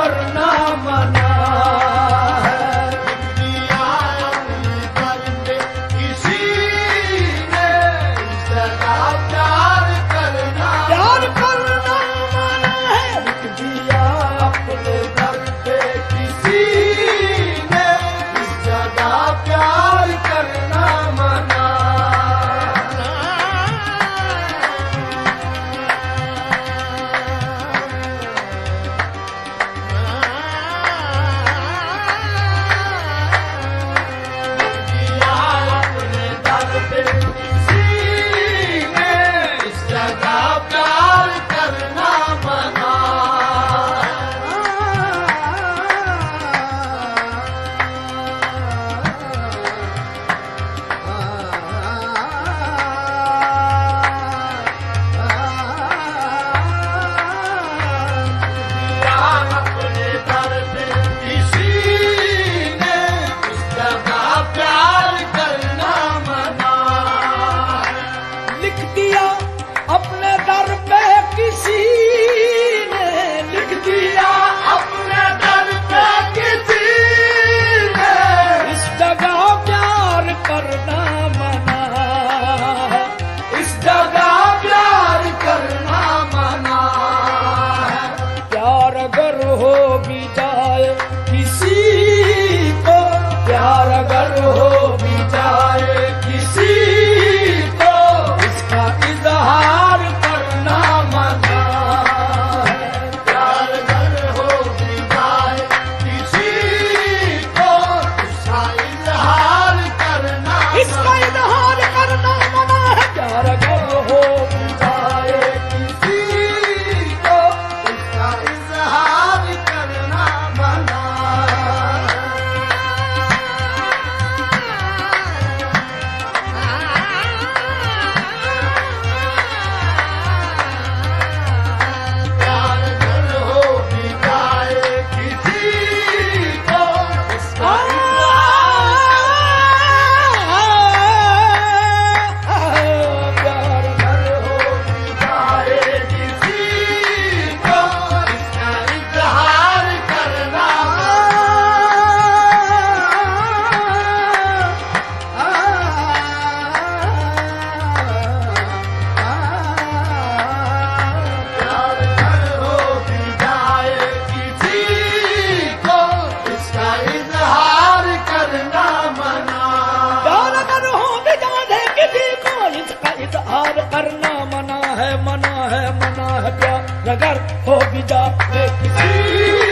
करना करना मना है मना है भी जा